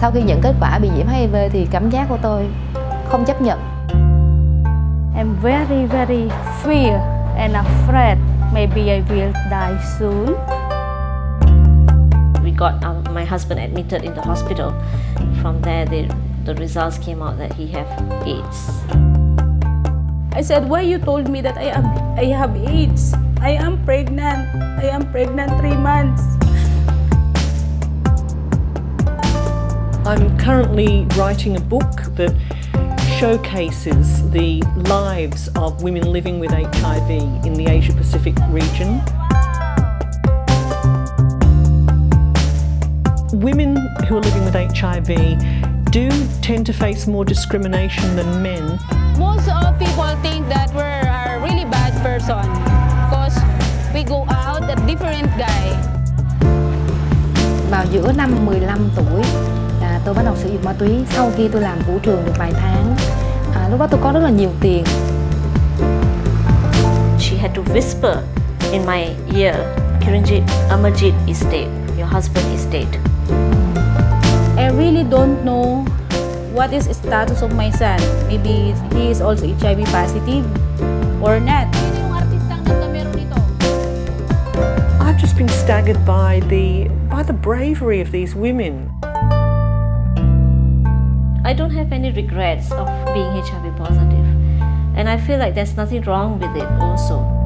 sau khi nhận kết quả bị nhiễm HIV thì cảm giác của tôi không chấp nhận I'm very very fear and afraid maybe I will die soon. We got um, my husband admitted in the hospital. From there, the, the results came out that he have AIDS. I said, why you told me that I am I have AIDS? I am pregnant. I am pregnant three months. I'm currently writing a book that showcases the lives of women living with HIV in the Asia Pacific region. Women who are living with HIV do tend to face more discrimination than men. Most of people think that we're a really bad person because we go out a different guy. vào giữa năm 15 tuổi là tôi bắt đầu sử dụng ma túy sau khi tôi làm vũ trường được vài tháng à, lúc đó tôi có rất là nhiều tiền She had to whisper in my ear, Kiranjit, Amarjit is dead. Your husband is dead. I really don't know what is the status of my son. Maybe he is also HIV positive or not. Sino yung artistang na meron nito? I've just been staggered by the by the bravery of these women. I don't have any regrets of being HIV. And I feel like there's nothing wrong with it also.